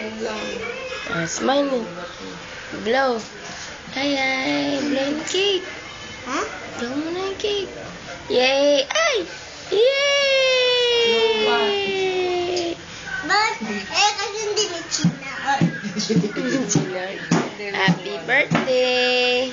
Yan lang. Smile. Blow. Ay, ay. Blow yung cake. Ha? Blow mo na yung cake. Yay! Ay! Yay! But, eh, kasi hindi may china. Happy birthday!